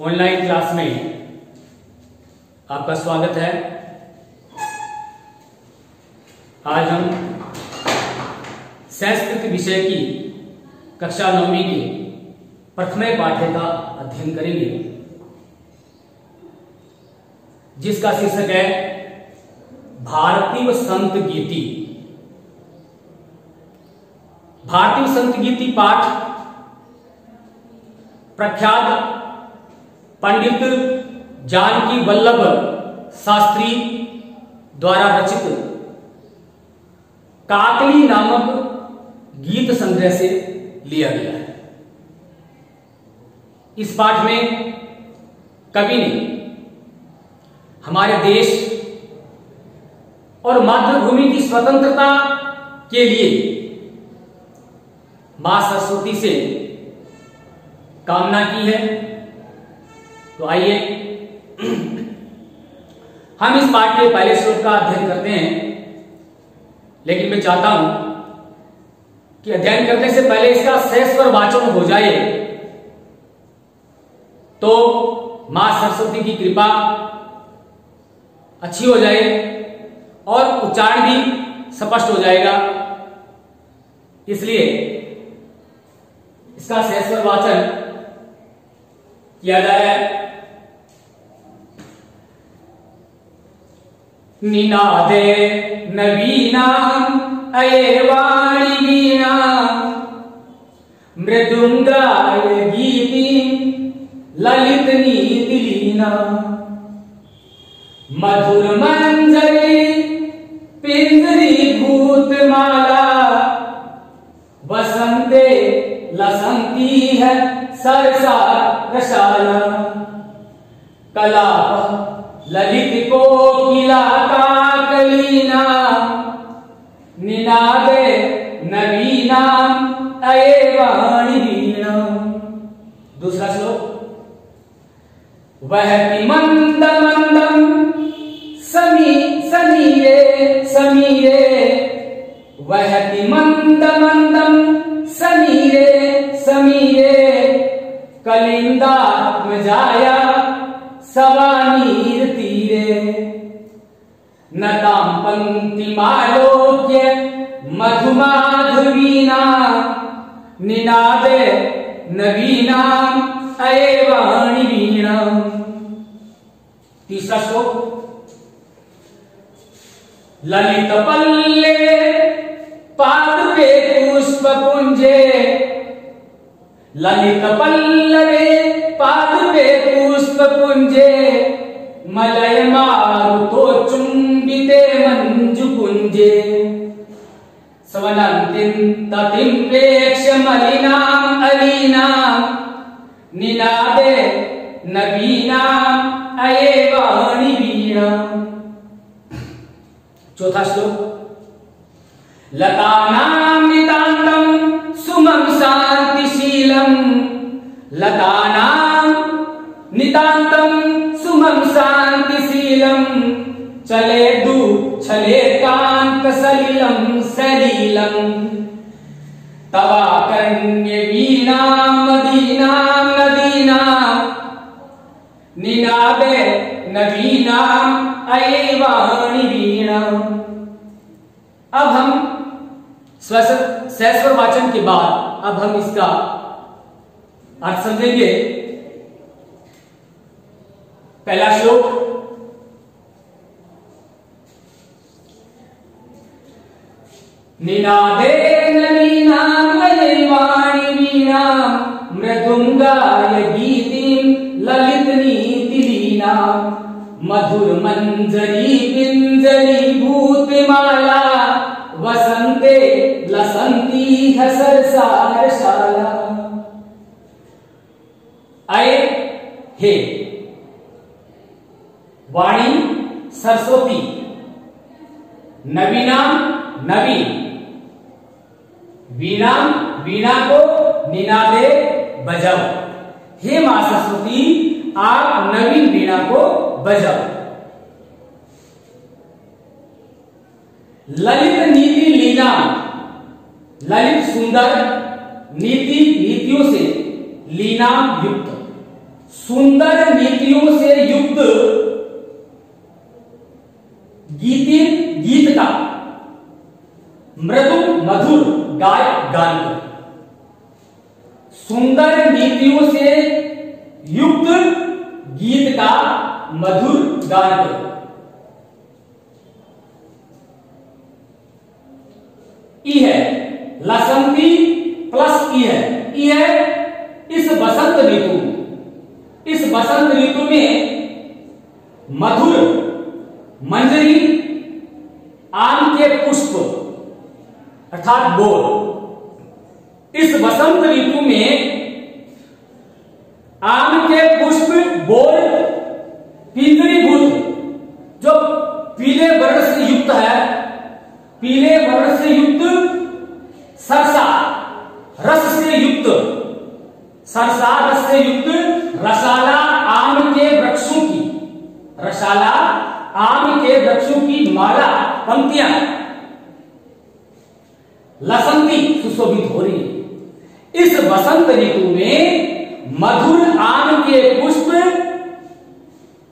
Online class में आपका स्वागत है। आज हम संस्कृत विषय की कक्षा नौवीं के प्रथम पाठ्य का अध्ययन करेंगे। जिसका शीर्षक है, भारतीय संत गीति। भारतीय संत गीति पाठ प्रख्यात पंडित जानकी वल्लभ शास्त्री द्वारा रचित काकली नामक गीत संग्रह से लिया गया है। इस पाठ में कवि ने हमारे देश और मातृभूमि की स्वतंत्रता के लिए माँ सरस्वती से कामना की है। तो आइए, हम इस पाठ के पहले श्लोक का अध्ययन करते हैं। लेकिन मैं चाहता हूँ कि अध्ययन करने से पहले इसका शेषवर वाचन हो जाए। तो माँ सरस्वती की कृपा अच्छी हो जाए और उच्चारण भी स्पष्ट हो जाएगा। इसलिए इसका शेषवर वाचन रहा है? निनादे नवीना अये वाणी वीणा मृदुंगाय गीति ललित नीतिलीना मधुर मंजरी कला ललित को किला काकलीना। निनादे नवीना अये वाणी वीणा दूसरा श्लोक। वह मंद मंदम समी समीरे समीरे। वह मंद मंदम समीरे समीरे। कलिंदा जाया सवानीर तीरे। नताम पंक्ति मालोक्य मधुमाधवीना। निनादे नवीना अये वाणी तीसरा श्लोक। ललित पल्ले पादुके पुष्प पुंजे ललित पल्लवे, पादुके पुष्प पुंजे मलय मारुतो चुंबिते मंजु कुंजे स्वनन्तिं ततिं प्रेक्ष्य मलिनाम् अलीनाम् निनादे नवीनाम् अये वाणी वीणा। चौथा श्लोक। लतानां लतानां नितान्तं सुमं शान्तिशीलम् चले दु कांत सलिलं। सलीलम् तवा कन्ये वीणां मदीनां, नदीनां, निनादे नवीनां अये वाणी। वीणा अब हम सहस्वर वाचन के बाद, अब हम इसका अर्थ समझेंगे? पहला श्लोक। निनादे नवीनामये वाणी वीणा, मृदुंगाय गीतिं ललित नीतिलीना मधुर मंजरी पिंजरी भूतमाला वसंते लसंती हसर सारशाला अय हे। वाणी सरस्वती। नवीना नवीन। वीणा वीणा को निनादे बजाओ हे माँ सरस्वती, आप नवीन वीणा को बजाओ ललित नीति लीना ललित सुंदर नीति नीतियों से लीना युक्त सुंदर नीतियों से युक्त गीति गीत का मृदु मधुर गाय गान सुंदर नीतियों से युक्त गीत का मधुर गान कर ई है, लसंती प्लस ई है। ई है इस बसंत ऋतु इस बसंत ऋतु में मधुर मंजरी आम के पुष्प अर्थात बोल इस वसंत ऋतु में आम के पुष्प बोल पिंजरीभूत जो पीले वर्ण से युक्त है, पीले वर्ण से युक्त, सरसा, रस से युक्त, सरसा रस से युक्त, रसाला आम के वृक्षों की, रसाला आम के वृक्षों की माला, पंक्तियाँ। लसंती सुशोभित हो रही है। इस बसंत ऋतु में मधुर आम के पुष्प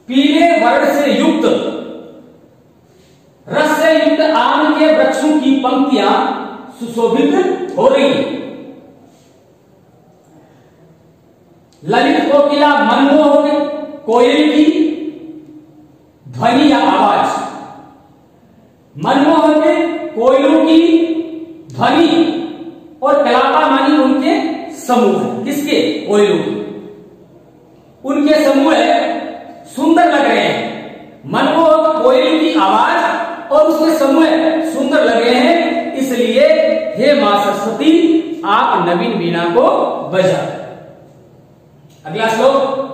पीले वर्ण से युक्त, रस से युक्त आम के वृक्षों की पंक्तियाँ सुशोभित हो रही ललित कोकिला मनमोहक कोयल की ध्वनि या आवाज़। मनमोहक कोयलों की ध्वनि और कलापा मानी उनके समूह है। किसके? की उनके समूह है, सुंदर लग रहे हैं। मनमोहक कोयल की आवाज़ और उसके समूह सुंदर लग रहे हैं। इसलिए, हे माँ सरस्वती, आप नवीन वीणा को बजा। अगला श्लोक।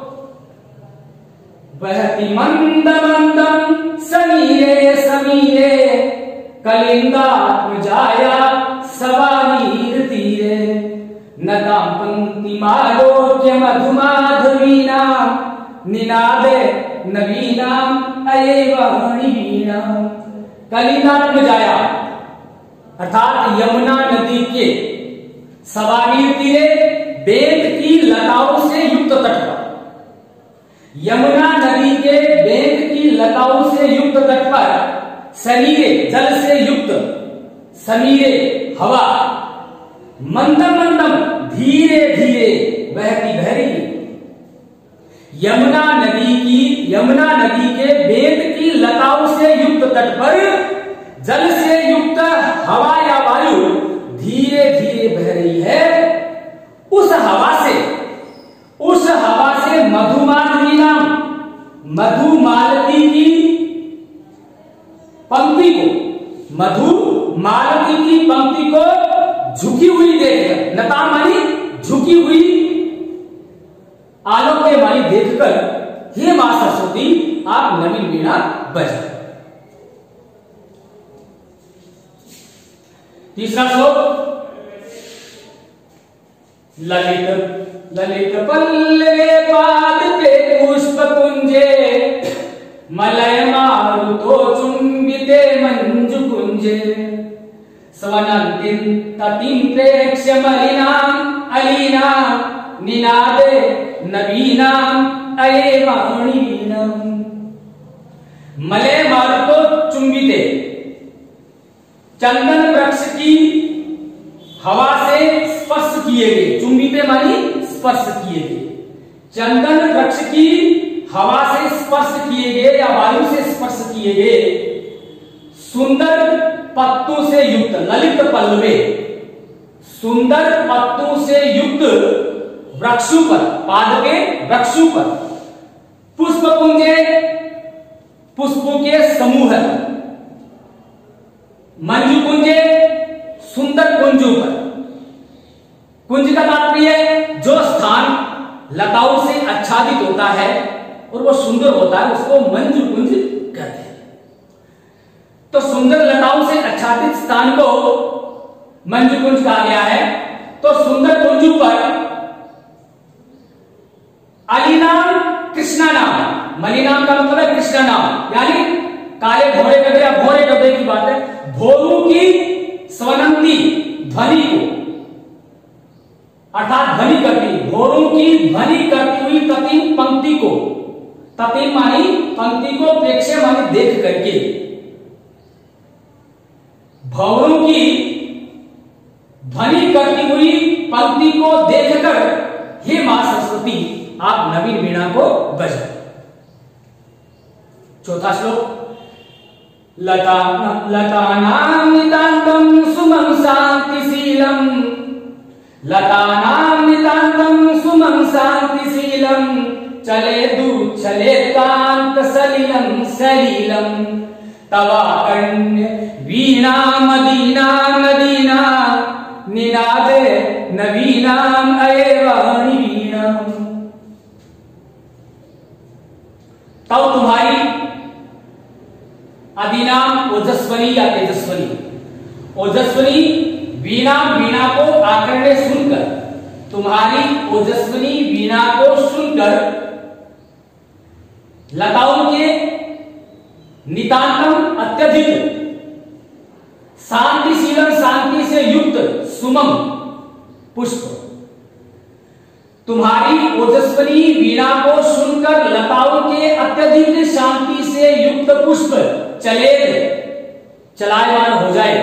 बहती मंद मंदम समीरे समीरे कलिंगा जाया सवानीर मालोक्य मधुमाधवीना निनादे नवीनाम अयेवाणीना कलिंगात्म जाया। अर्थात यमुना नदी के सवानीर तीरे बेत की लताओं से युक्त तट पर। यमुना नदी के बेत की लताओं से युक्त तट पर समीरे जल से युक्त समीरे हवा मंदम मंदम धीरे धीरे बहती बह यमुना नदी की, यमुना नदी के बेत की लताओं से युक्त तट पर जल से युक्त हवा या वायु धीरे धीरे बह रही है। उस हवा से, उस हवा से मधुमालती नाम मधुमालती की पंक्ति को मधु मालती की पंक्ति को झुकी हुई देखकर लता मानी झुकी हुई आलोक वाली देखकर हे माँ सरस्वती आप नवीन वीणा बजा तीसरा श्लोक। ललित ललित पल्लवे पाद पे पुष्प कुंजे मलय मारुतो चुंबिते मंजु कुंजे स्वनन्तिं ततिं प्रेक्ष्य मलिनाम् अलीना, निनादे नवीनाम् अयेवाणीनम् मलय मारुतो चुंबिते चंदन वृक्ष की हवा से स्पर्श किए गए। चुंबिते मानी स्पर्श किए गए। चंदन वृक्ष की हवा से स्पर्श किए गए या वायु से स्पर्श किए गए। सुंदर पत्तों से युक्त, ललित पल्लवे सुंदर पत्तों से युक्त वृक्षों पर, पाद के वृक्षों पर। पुष्प कुंजे पुष्पों के समूह मंजू कुंजे, सुंदर कुंजों पर। कुंज का तात्पर्य जो स्थान लताओं से आच्छादित होता है और वो सुंदर होता है, उसको मंजू कुंज कहते हैं। तो सुंदर लताओं से आच्छादित स्थान को मंजू कुंज कहा गया है। तो सुंदर कुंजू पर अली नाम कृष्णा नाम मली नाम का मतलब है कृष्णा नाम। यानी काले घोड़े गधे या घोड़े गधे की बात है। भोरू की स्वनंती ध्वनि को, अर्थात ध्वनि करती भोरों की ध्वनि करती हुई ततीम पंक्ति को, ततीम मानी पंक्ति को प्रेक्षे मानी देख करके। भवरों की ध्वनि करती हुई पंक्ति को देखकर हे माँ सरस्वती आप नवीन वीणा को बजा चौथा श्लोक। लता लतानां नितान्तं सुमं शान्तिशीलम् लतानां नितान्तं सुमं शान्तिशीलं चले दुः सलिलं सलिलम्। तवाण्य वीणा मदीना नदीना निनादे नवीना। ओजस्वनी या तेजस्वनी ओजस्वनी वीणा वीणा को आकरणे सुनकर, तुम्हारी ओजस्वनी वीणा को सुनकर, लताओं के नितांतम अत्यधिक शांतिशीलन शांति से युक्त, सुमम पुष्प। तुम्हारी ओजस्वनी वीणा को सुनकर लताओं के अत्यधिक शांति से युक्त पुष्प चले चलायमान हो जाए।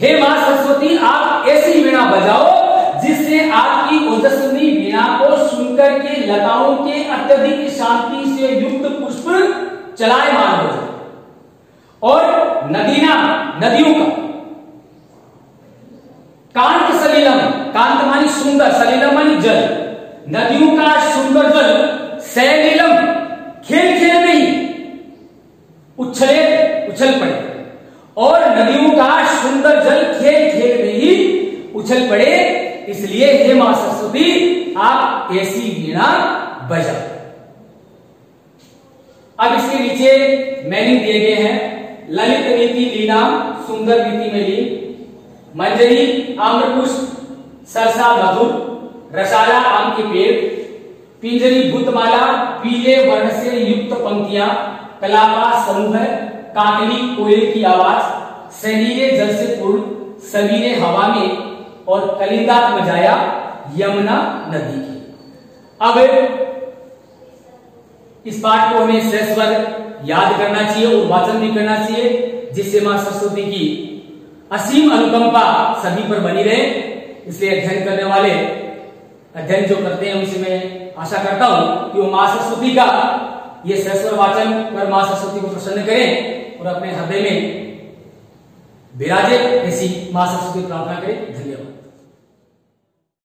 हे माँ सरस्वती, आप ऐसी वीणा बजाओ, जिससे आपकी ओजस्वी वीणा को सुनकर के लताओं के अत्यधिक शांति से युक्त पुष्प चलायमान हो जाए। और नदीना नदियों का। कांत सलीलम, कांत मानी सुंदर, सलीलम मानी जल। नदियों का सुंदर जल सैलीलम खेल खेल में ही उछले उछल पड़े और नदियों का सुंदर जल खेल खेल में ही उछल पड़े, इसलिए हे माँ सरस्वती आप ऐसी वीणा बजा। अब इसके नीचे मैंने दिए गए हैं। ललित रीति लीना सुंदर रीति में ली। मंजरी, आम्रपुष्प, सरसा मधुर, रसाला आम के पेड़, पिंजरी भूतमाला, पीले वर्ण से युक्त पंक्तियाँ, कलापा समूह काकली कोयल की आवाज़ सनीरे जल से पूर्ण समीरे हवा में और कलिंदात बजाया यमुना नदी की। अब इस पाठ को हमें सस्वर याद करना चाहिए और वाचन भी करना चाहिए, जिससे माँ सरस्वती की असीम अनुकंपा सभी पर बनी रहे। इसलिए अध्ययन करने वाले, अध्ययन जो करते हैं उनसे मैं आशा करता हूँ कि वो माँ सरस्वती का ये सहस्वर वाचन पर माँ सरस्वती को प्रसन्न करें और अपने हृदय में विराजे ऐसी माँ सरस्वती प्रार्थना करें। धन्यवाद।